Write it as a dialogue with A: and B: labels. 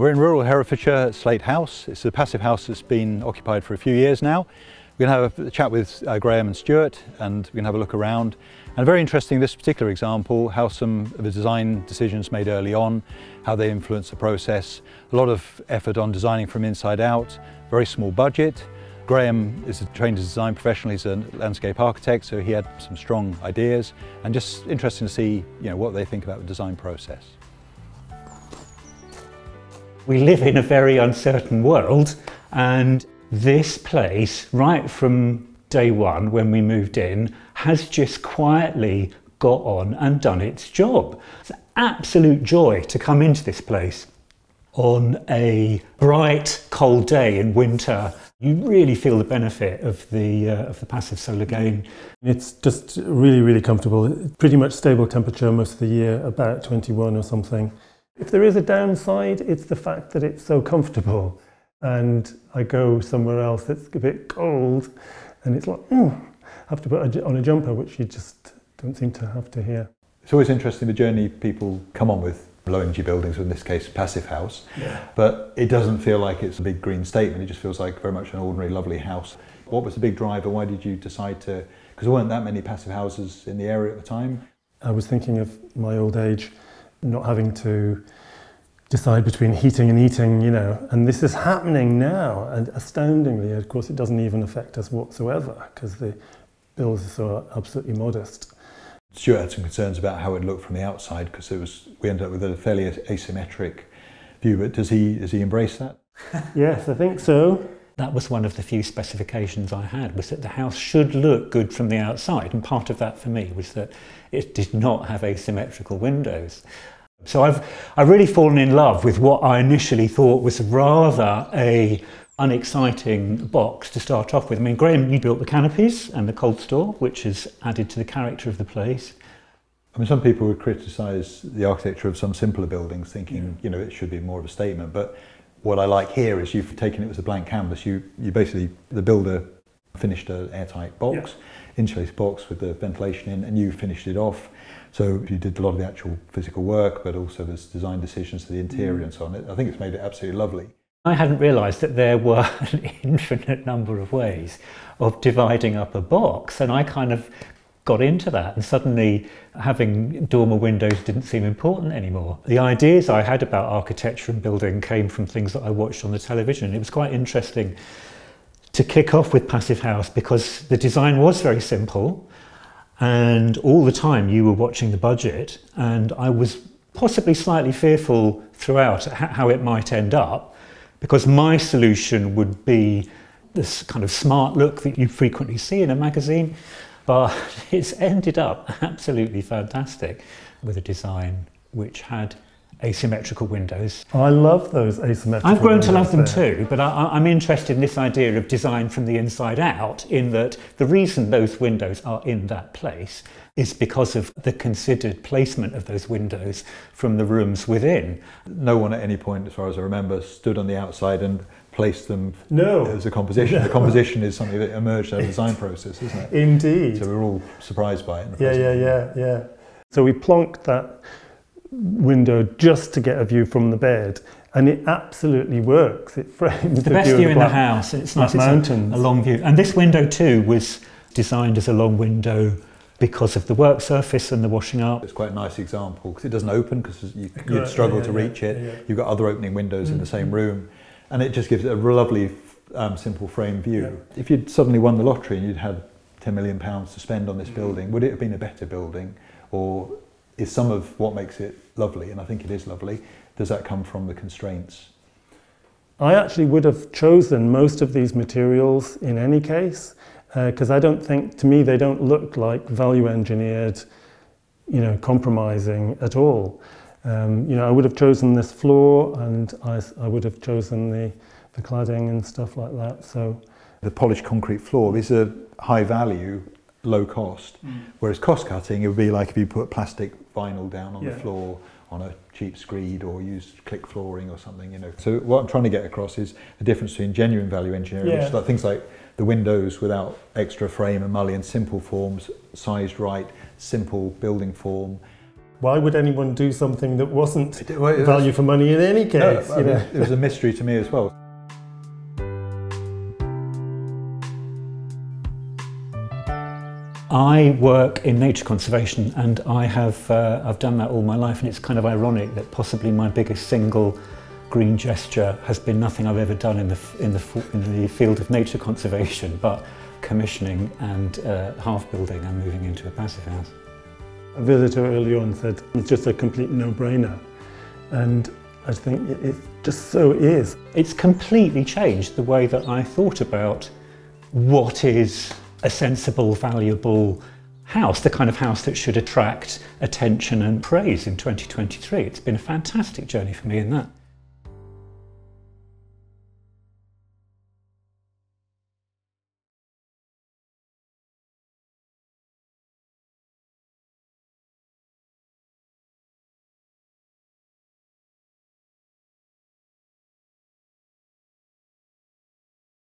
A: We're in rural Herefordshire at Slate House. It's a passive house that's been occupied for a few years now. We're going to have a chat with uh, Graeme and Stuart and we're going to have a look around. And very interesting, this particular example, how some of the design decisions made early on, how they influence the process. A lot of effort on designing from inside out, very small budget. Graeme is a trained as a design professional, he's a landscape architect, so he had some strong ideas and just interesting to see you know, what they think about the design process.
B: We live in a very uncertain world and this place, right from day one when we moved in, has just quietly got on and done its job. It's an absolute joy to come into this place on a bright, cold day in winter. You really feel the benefit of the, uh, of the passive solar gain.
C: It's just really, really comfortable. Pretty much stable temperature most of the year, about 21 or something. If there is a downside, it's the fact that it's so comfortable. And I go somewhere else that's a bit cold, and it's like, oh, I have to put on a jumper, which you just don't seem to have to here.
A: It's always interesting the journey people come on with low energy buildings, or in this case, passive house. Yeah. But it doesn't feel like it's a big green statement. It just feels like very much an ordinary, lovely house. What was the big driver? Why did you decide to? Because there weren't that many passive houses in the area at the time.
C: I was thinking of my old age not having to decide between heating and eating, you know, and this is happening now, and astoundingly, of course, it doesn't even affect us whatsoever because the bills are so absolutely modest.
A: Stuart had some concerns about how it looked from the outside because it was we ended up with a fairly asymmetric view. But does he does he embrace that?
C: yes, I think so.
B: That was one of the few specifications I had was that the house should look good from the outside, and part of that for me was that it did not have asymmetrical windows. So I've, I've really fallen in love with what I initially thought was rather a unexciting box to start off with. I mean, Graeme, you built the canopies and the cold store, which has added to the character of the place.
A: I mean, some people would criticise the architecture of some simpler buildings, thinking, yeah. you know, it should be more of a statement. But what I like here is you've taken it as a blank canvas. You, you basically, the builder finished an airtight box, yeah. insulated box with the ventilation in, and you finished it off. So you did a lot of the actual physical work, but also there's design decisions to the interior mm. and so on. I think it's made it absolutely lovely.
B: I hadn't realised that there were an infinite number of ways of dividing up a box, and I kind of got into that, and suddenly having dormer windows didn't seem important anymore. The ideas I had about architecture and building came from things that I watched on the television. It was quite interesting to kick off with Passive House because the design was very simple and all the time you were watching the budget, and I was possibly slightly fearful throughout how it might end up, because my solution would be this kind of smart look that you frequently see in a magazine, but it's ended up absolutely fantastic with a design which had asymmetrical windows.
C: I love those asymmetrical
B: I've grown
C: to
B: love them there. too, but I, am interested in this idea of design from the inside out, in that the reason those windows are in that place is because of the considered placement of those windows from the rooms within.
A: No one at any point, as far as I remember, stood on the outside and placed them
C: no.
A: as a composition. No. The composition is something that emerged out of the design process, isn't it?
C: Indeed.
A: So we're all surprised by it.
C: Yeah, yeah, yeah, yeah. So we plonked that window just to get a view from the bed and it absolutely works. It frames
B: the,
C: the
B: best
C: view,
B: view
C: the
B: in
C: black,
B: the house. It's nice.
C: mountains.
B: A, a long view, and this window too was designed as a long window because of the work surface and the washing up.
A: It's quite a nice example because it doesn't open because you, would struggle yeah, yeah, to reach yeah, it. You've got other opening windows mm-hmm. in the same mm-hmm. room, and it just gives it a lovely, um, simple frame view. If you'd suddenly won the lottery and you'd had 10 million pounds to spend on this mm-hmm. building, would it have been a better building, or is some of what makes it lovely, and I think it is lovely, does that come from the constraints?
C: I actually would have chosen most of these materials in any case, because uh, I don't think, to me, they don't look like value engineered, you know, compromising at all. Um, you know, I would have chosen this floor and I, I would have chosen the, the cladding and stuff like that. So
A: The polished concrete floor, is a high value, low cost, mm. whereas cost cutting, it would be like if you put plastic vinyl down on yeah. the floor on a cheap screed or use click flooring or something, you know. So what I'm trying to get across is the difference between genuine value engineering, yeah. which is like things like the windows without extra frame and mullion, simple forms, sized right, simple building form,
C: why would anyone do something that wasn't
A: well, was-
C: value for money in any
A: No,
C: case?
A: I
C: you know?
A: it was a mystery to me as well.
B: I work in nature conservation and I have uh, I've done that all my life and it's kind of ironic that possibly my biggest single green gesture has been nothing I've ever done in the in the in the field of nature conservation but commissioning and uh, half building and moving into a passive house.
C: A visitor early on said it's just a complete no-brainer, and I think it, it just so is.
B: It's completely changed the way that I thought about what is a sensible, valuable house, the kind of house that should attract attention and praise in 2023. It's been a fantastic journey for me in that.